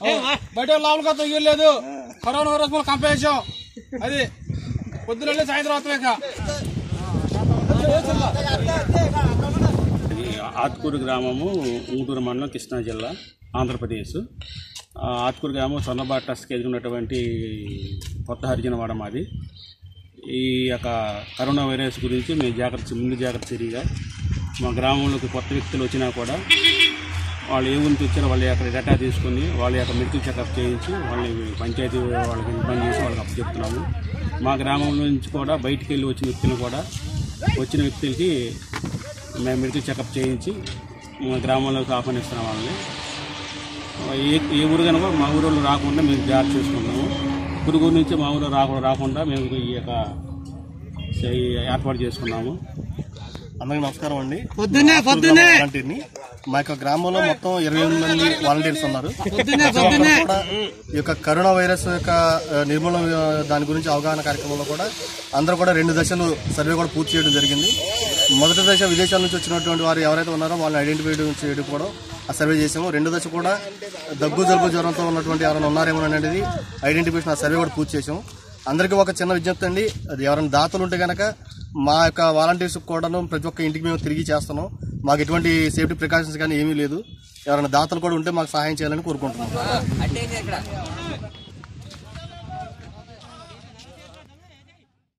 బయట లోపలికి వస్తాం ఇల్లు లేదు. కరోనా వైరస్ మూల కంపేసాం అది. పొద్దున సాయంత్రం వస్తాం ఆత్కూరు గ్రామము ఉంగూరు మండలం కృష్ణా జిల్లా ఆంధ్రప్రదేశ్. ఆత్కూరు గ్రామం సొన్నబాట ట్రస్ట్కి ఎదురున్నటువంటి కొత్త హరిజనవాడ మాది. ఈ యొక్క కరోనా వైరస్ గురించి మేము జాగ్రత్త ముందు జాగ్రత్త చర్యగా మా గ్రామంలోకి కొత్త వ్యక్తులు వచ్చినా కూడా వాళ్ళు ఏ ఊరి నుంచి వచ్చారో వాళ్ళ యొక్క డేటా తీసుకుని వాళ్ళ యొక్క మెడికల్ చెకప్ చేయించి వాళ్ళని పంచాయతీ వాళ్ళకి పని చేసి వాళ్ళకి అప్పచెప్తున్నాము. మా గ్రామం నుంచి కూడా బయటికి వెళ్ళి వచ్చిన వ్యక్తులు కూడా వచ్చిన వ్యక్తులకి మేము మెడికల్ చెకప్ చేయించి మా గ్రామంలోకి ఆహ్వానిస్తున్నాం వాళ్ళని. ఏ ఏ ఊరు కనుక మా ఊరిలో రాకుండా మేము జాగ్రత్త చేసుకున్నాము పురుగు నుంచి మా ఊరు రాకుండా రాకుండా మేము ఈ యొక్క ఏర్పాటు చేసుకున్నాము. అందరికి నమస్కారం అండి. పొద్దున్నే పొద్దున్నే! వాలంటీర్ని మా యొక్క గ్రామంలో మొత్తం ఇరవై ఎనిమిది మంది వాలంటీర్స్ ఉన్నారు. ఈ యొక్క కరోనా వైరస్ యొక్క నిర్మూలన దాని గురించి అవగాహన కార్యక్రమంలో కూడా అందరూ కూడా రెండు దశలు సర్వే కూడా పూర్తి చేయడం జరిగింది. మొదటి దశ విదేశాల నుంచి వచ్చినటువంటి వారు ఎవరైతే ఉన్నారో వాళ్ళని ఐడెంటిఫై చేయడం కూడా ఆ సర్వే చేసాము. రెండు దశ కూడా దగ్గు జలుబు జ్వరంతో ఉన్నటువంటి ఎవరైనా ఉన్నారేమో అనేది ఐడెంటిఫికేషన్ ఆ సర్వే కూడా పూర్తి చేసాము. అందరికీ ఒక చిన్న విజ్ఞప్తి అండి. అది ఎవరైనా దాతలు ఉంటే కనుక మా యొక్క వాలంటీర్స్ కూడాను ప్రతి ఒక్క ఇంటికి మేము తిరిగి చేస్తున్నాం. మాకు ఎటువంటి సేఫ్టీ ప్రికాషన్స్ కానీ ఏమీ లేదు. ఎవరైనా దాతలు కూడా ఉంటే మాకు సహాయం చేయాలని కోరుకుంటున్నాం.